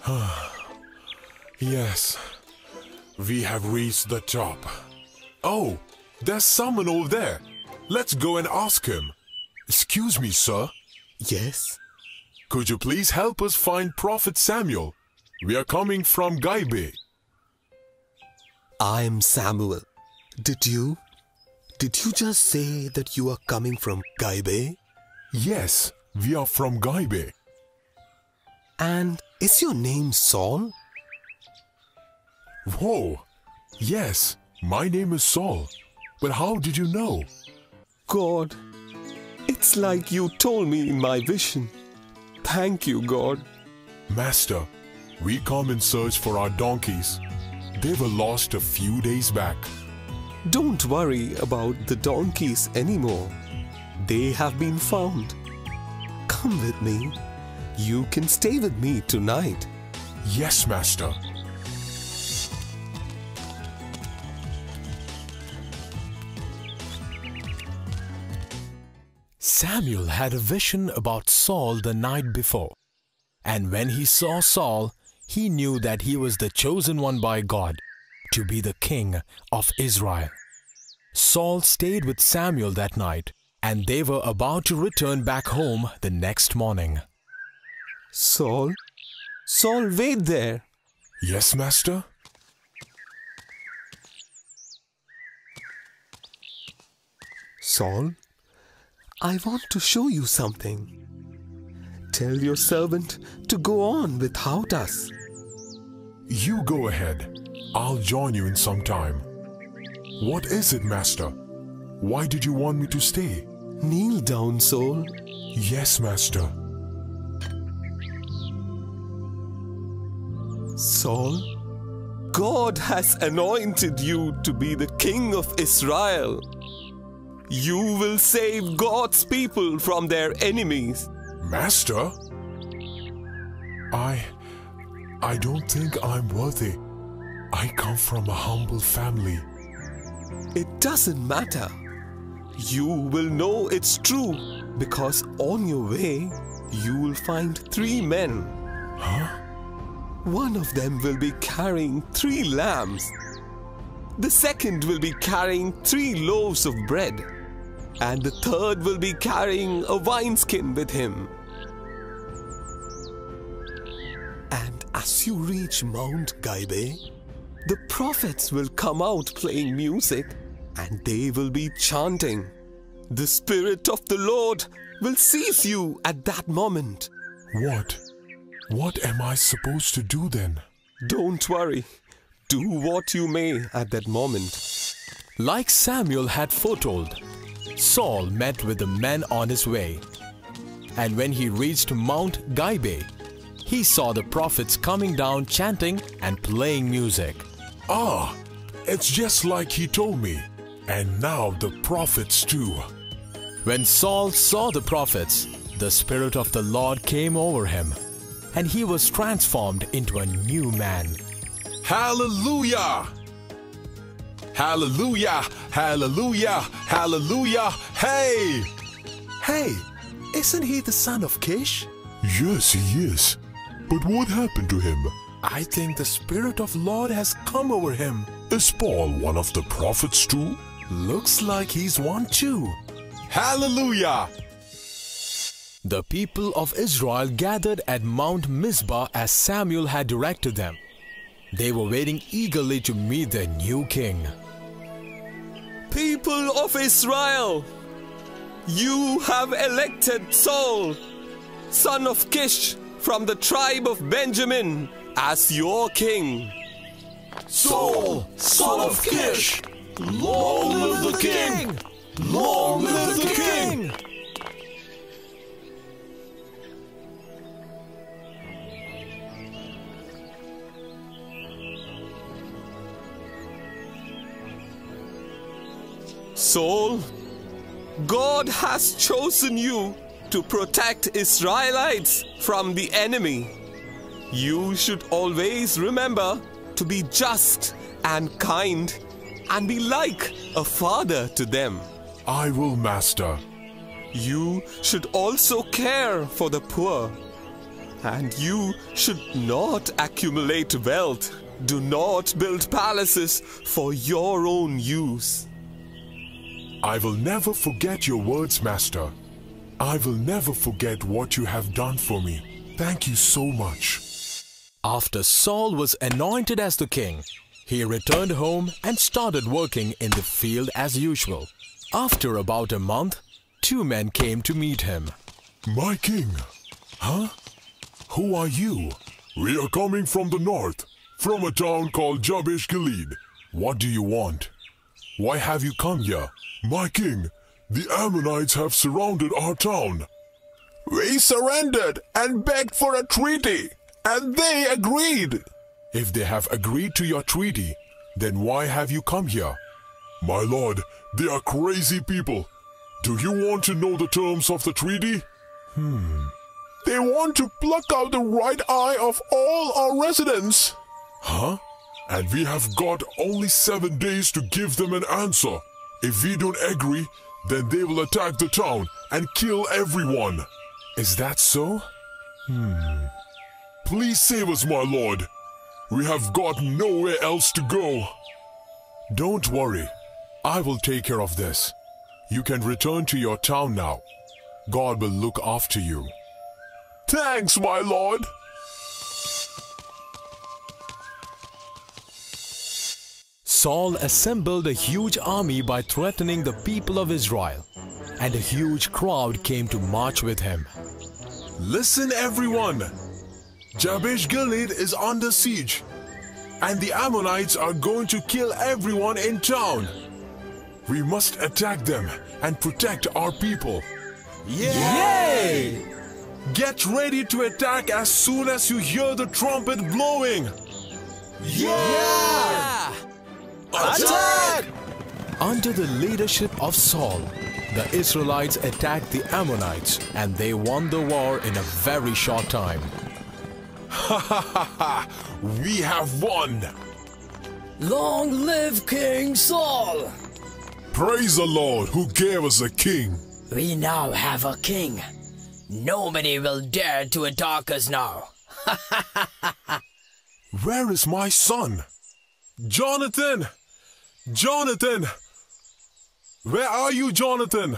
yes, we have reached the top. Oh, there's someone over there. Let's go and ask him. Excuse me, sir. Yes? Could you please help us find Prophet Samuel? We are coming from Gibeah. I'm Samuel. Did you? Did you just say that you are coming from Gibeah? Yes, we are from Gibeah. And is your name Saul? Whoa! Yes, my name is Saul. But how did you know? God, it's like you told me in my vision. Thank you, God. Master, we come in search for our donkeys. They were lost a few days back. Don't worry about the donkeys anymore. They have been found. Come with me. You can stay with me tonight. Yes, Master. Samuel had a vision about Saul the night before. And when he saw Saul, he knew that he was the chosen one by God to be the king of Israel. Saul stayed with Samuel that night, and they were about to return back home the next morning. Saul? Saul, wait there. Yes, Master? Saul, I want to show you something. Tell your servant to go on without us. You go ahead. I'll join you in some time. What is it, Master? Why did you want me to stay? Kneel down, Saul. Yes, Master. Saul, God has anointed you to be the king of Israel. You will save God's people from their enemies. Master? I. I don't think I'm worthy. I come from a humble family. It doesn't matter. You will know it's true because on your way you will find three men. Huh? One of them will be carrying three lambs. The second will be carrying three loaves of bread. And the third will be carrying a wineskin with him. And as you reach Mount Gaibe, the prophets will come out playing music and they will be chanting. The Spirit of the Lord will seize you at that moment. What? What am I supposed to do then? Don't worry. Do what you may at that moment. Like Samuel had foretold, Saul met with the men on his way. And when he reached Mount Gaibe, he saw the prophets coming down chanting and playing music. Ah, it's just like he told me. And now the prophets too. When Saul saw the prophets, the Spirit of the Lord came over him, and he was transformed into a new man. Hallelujah! Hallelujah! Hallelujah! Hallelujah! Hey! Hey, isn't he the son of Kish? Yes, he is. But what happened to him? I think the Spirit of Lord has come over him. Is Saul one of the prophets too? Looks like he's one too. Hallelujah! The people of Israel gathered at Mount Mizpah as Samuel had directed them. They were waiting eagerly to meet their new king. People of Israel, you have elected Saul, son of Kish, from the tribe of Benjamin, as your king. Saul, son of Kish, long live the king! Long live the king! Saul, God has chosen you to protect Israelites from the enemy. You should always remember to be just and kind and be like a father to them. I will, Master. You should also care for the poor. And you should not accumulate wealth. Do not build palaces for your own use. I will never forget your words, Master. I will never forget what you have done for me. Thank you so much. After Saul was anointed as the king, he returned home and started working in the field as usual. After about a month, two men came to meet him. My king? Huh? Who are you? We are coming from the north, from a town called Jabesh Gilead. What do you want? Why have you come here? My king, the Ammonites have surrounded our town. We surrendered and begged for a treaty, and they agreed. If they have agreed to your treaty, then why have you come here? My lord, they are crazy people. Do you want to know the terms of the treaty? Hmm. They want to pluck out the right eye of all our residents. Huh? And we have got only seven days to give them an answer. If we don't agree, then they will attack the town and kill everyone. Is that so? Hmm. Please save us, my lord. We have got nowhere else to go. Don't worry. I will take care of this. You can return to your town now. God will look after you. Thanks, my lord. Saul assembled a huge army by threatening the people of Israel, and a huge crowd came to march with him. Listen, everyone. Jabesh Gilead is under siege, and the Ammonites are going to kill everyone in town. We must attack them and protect our people. Yay! Get ready to attack as soon as you hear the trumpet blowing. Yeah! Attack! Under the leadership of Saul, the Israelites attacked the Ammonites and they won the war in a very short time. Ha ha ha ha! We have won! Long live King Saul! Praise the Lord who gave us a king. We now have a king. Nobody will dare to attack us now. Where is my son? Jonathan! Jonathan! Where are you, Jonathan?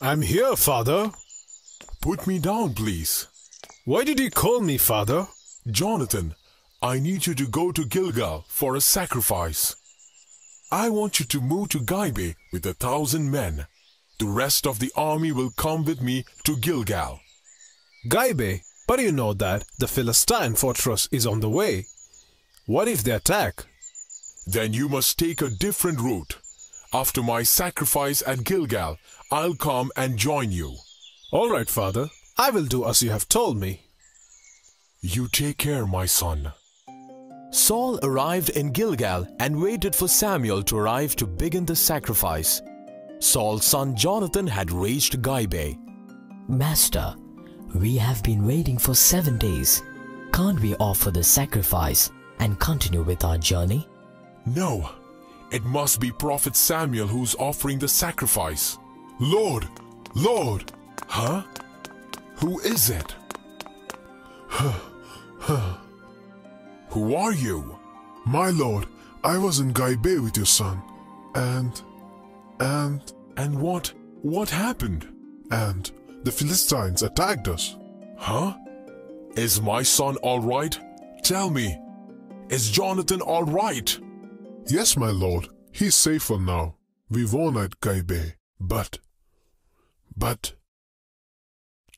I'm here, father. Put me down, please. Why did you call me, father? Jonathan, I need you to go to Gilgal for a sacrifice. I want you to move to Gibeah with a thousand men. The rest of the army will come with me to Gilgal. Gibeah, but you know that the Philistine fortress is on the way. What if they attack? Then you must take a different route. After my sacrifice at Gilgal, I'll come and join you. All right, father. I will do as you have told me. You take care, my son. Saul arrived in Gilgal and waited for Samuel to arrive to begin the sacrifice. Saul's son Jonathan had reached Gibeah. Master, we have been waiting for seven days. Can't we offer the sacrifice and continue with our journey? No, it must be Prophet Samuel who's offering the sacrifice. Lord, Lord, huh? Who is it? Huh? Huh? Who are you? My lord, I was in Gibeah with your son, and. and. And what? What happened? And the Philistines attacked us. Huh? Is my son alright? Tell me, is Jonathan alright? Yes, my lord, he's safer now. We won at Gibeah, but. but.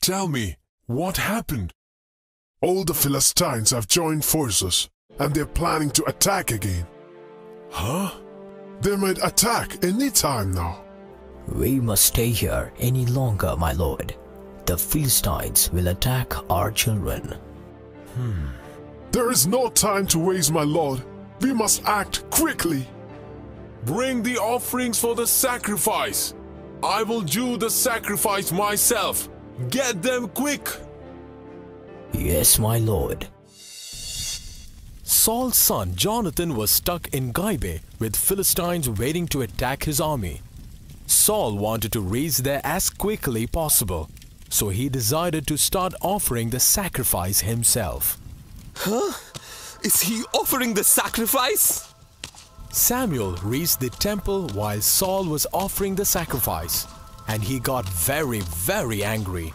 Tell me, what happened? All the Philistines have joined forces, and they're planning to attack again. Huh? They might attack any time now. We must stay here any longer, my lord. The Philistines will attack our children. Hmm. There is no time to waste, my lord. We must act quickly. Bring the offerings for the sacrifice. I will do the sacrifice myself. Get them quick. Yes, my lord. Saul's son Jonathan was stuck in Gibeah with Philistines waiting to attack his army. Saul wanted to reach there as quickly possible, so he decided to start offering the sacrifice himself. Huh? Is he offering the sacrifice? Samuel reached the temple while Saul was offering the sacrifice, and he got very, very angry.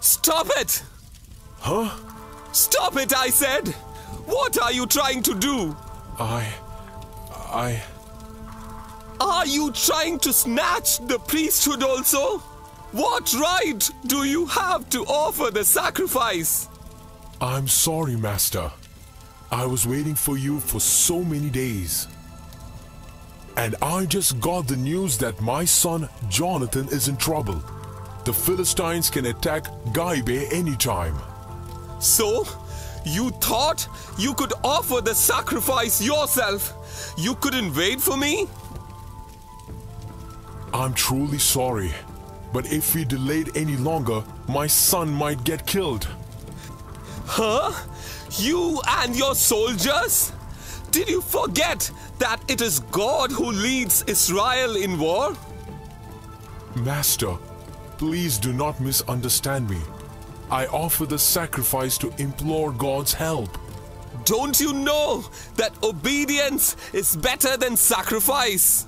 Stop it! Huh? Stop it, I said! What are you trying to do? I. I. Are you trying to snatch the priesthood also? What right do you have to offer the sacrifice? I'm sorry, Master. I was waiting for you for so many days. And I just got the news that my son Jonathan is in trouble. The Philistines can attack Gibeah anytime. So, you thought you could offer the sacrifice yourself? You couldn't wait for me? I'm truly sorry. But if we delayed any longer, my son might get killed. Huh? You and your soldiers? Did you forget that it is God who leads Israel in war? Master, please do not misunderstand me. I offer the sacrifice to implore God's help. Don't you know that obedience is better than sacrifice?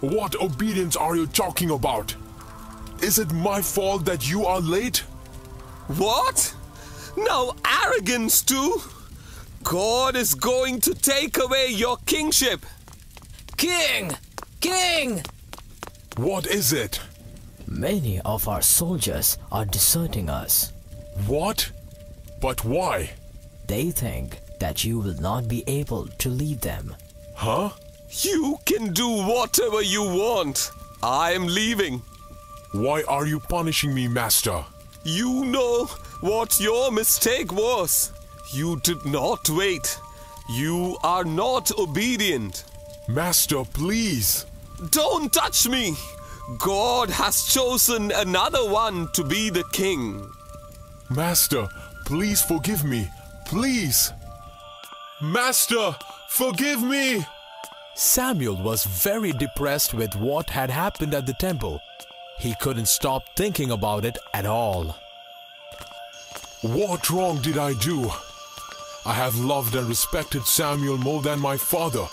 What obedience are you talking about? Is it my fault that you are late? What? Now arrogance too? God is going to take away your kingship. King! King! What is it? Many of our soldiers are deserting us. What? But why? They think that you will not be able to lead them. Huh? You can do whatever you want. I am leaving. Why are you punishing me, Master? You know what your mistake was. You did not wait. You are not obedient. Master, please. Don't touch me. God has chosen another one to be the king. Master, please forgive me. Please. Master, forgive me. Samuel was very depressed with what had happened at the temple. He couldn't stop thinking about it at all. What wrong did I do? I have loved and respected Samuel more than my father.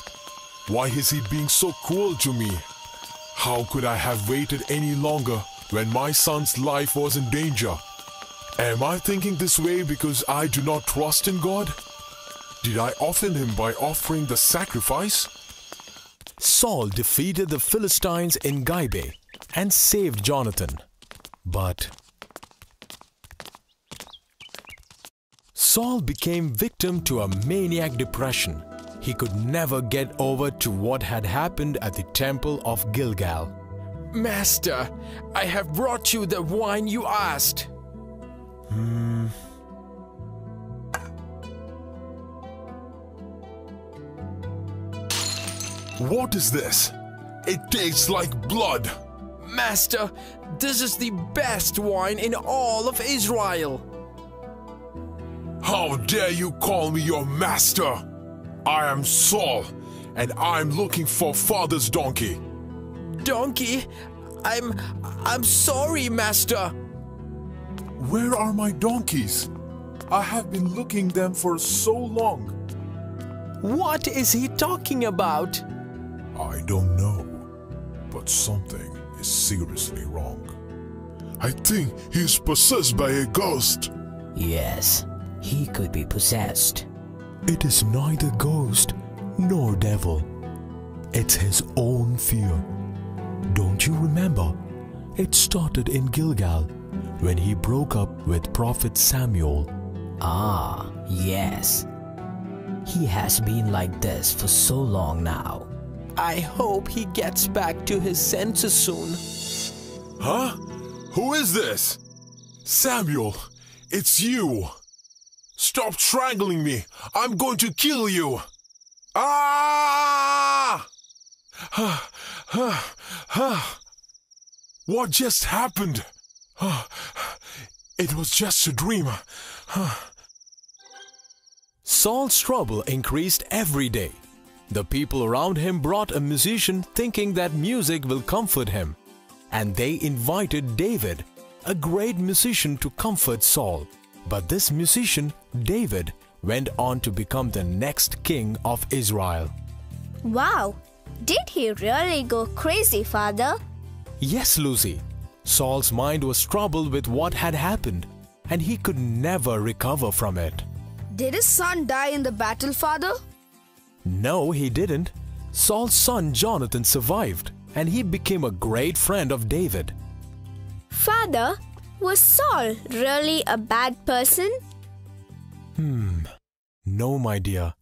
Why is he being so cruel to me? How could I have waited any longer when my son's life was in danger? Am I thinking this way because I do not trust in God? Did I offend him by offering the sacrifice? Saul defeated the Philistines in Gibeah and saved Jonathan. But Saul became victim to a maniac depression. He could never get over to what had happened at the temple of Gilgal. Master, I have brought you the wine you asked. Hmm. What is this? It tastes like blood. Master, this is the best wine in all of Israel. How dare you call me your master? I am Saul, and I'm looking for father's donkey. Donkey? I'm... I'm sorry, master. Where are my donkeys? I have been looking them for so long. What is he talking about? I don't know, but something is seriously wrong. I think he's possessed by a ghost. Yes, he could be possessed. It is neither ghost nor devil. It's his own fear. Don't you remember? It started in Gilgal when he broke up with Prophet Samuel. Ah, yes. He has been like this for so long now. I hope he gets back to his senses soon. Huh? Who is this? Samuel, it's you. Stop strangling me. I'm going to kill you. Ah! what just happened? It was just a dream. Saul's trouble increased every day. The people around him brought a musician thinking that music will comfort him. And they invited David, a great musician, to comfort Saul. But this musician, David, went on to become the next king of Israel. Wow! Did he really go crazy, father? Yes, Lucy. Saul's mind was troubled with what had happened, and he could never recover from it. Did his son die in the battle, father? No, he didn't. Saul's son Jonathan survived, and he became a great friend of David. Father, was Saul really a bad person? Hmm. No, my dear.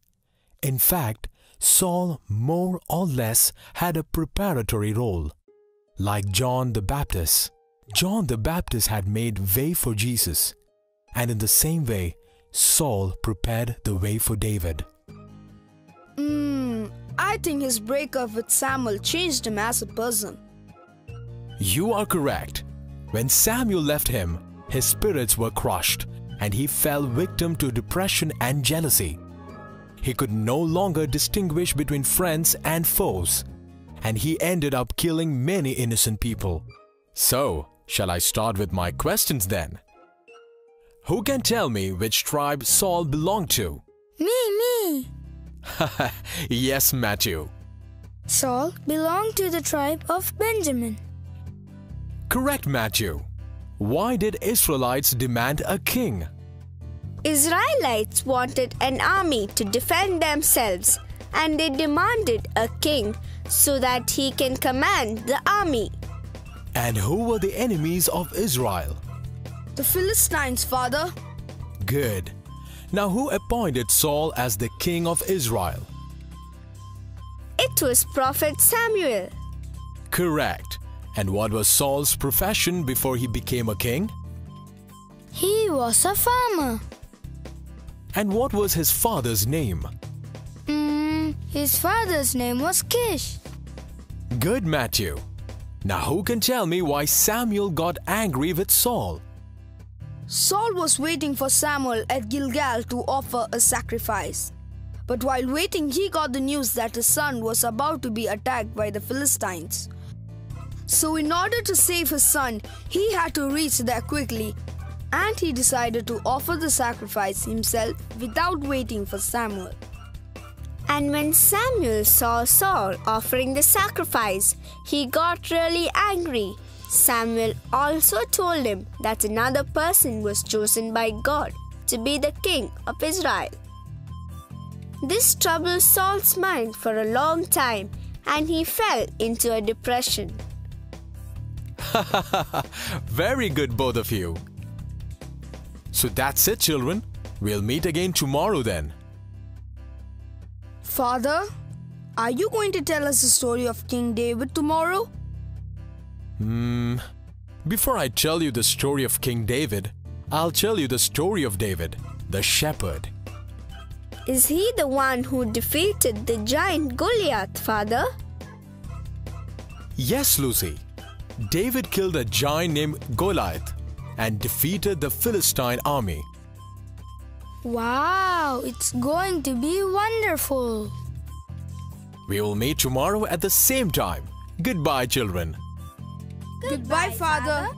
In fact, Saul more or less had a preparatory role. Like John the Baptist, John the Baptist had made way for Jesus. And in the same way, Saul prepared the way for David. Hmm, I think his breakup with Samuel changed him as a person. You are correct. When Samuel left him, his spirits were crushed and he fell victim to depression and jealousy. He could no longer distinguish between friends and foes, and he ended up killing many innocent people. So, shall I start with my questions then? Who can tell me which tribe Saul belonged to? Me, me. yes, Matthew. Saul belonged to the tribe of Benjamin. Correct, Matthew. Why did Israelites demand a king? Israelites wanted an army to defend themselves and they demanded a king so that he can command the army. And who were the enemies of Israel? The Philistines, father. Good. Now who appointed Saul as the king of Israel? It was Prophet Samuel. Correct. And what was Saul's profession before he became a king? He was a farmer. And what was his father's name? Mm, his father's name was Kish. Good, Matthew. Now who can tell me why Samuel got angry with Saul? Saul was waiting for Samuel at Gilgal to offer a sacrifice. But while waiting, he got the news that his son was about to be attacked by the Philistines. So, in order to save his son, he had to reach there quickly, and he decided to offer the sacrifice himself without waiting for Samuel. And when Samuel saw Saul offering the sacrifice, he got really angry. Samuel also told him that another person was chosen by God to be the king of Israel. This troubled Saul's mind for a long time and he fell into a depression. Very good, both of you. So that's it, children. We'll meet again tomorrow then. Father, are you going to tell us the story of King David tomorrow? Hmm. Before I tell you the story of King David, I'll tell you the story of David, the shepherd. Is he the one who defeated the giant Goliath, father? Yes, Lucy. David killed a giant named Goliath and defeated the Philistine army. Wow, it's going to be wonderful. We will meet tomorrow at the same time. Goodbye, children. Goodbye, Father.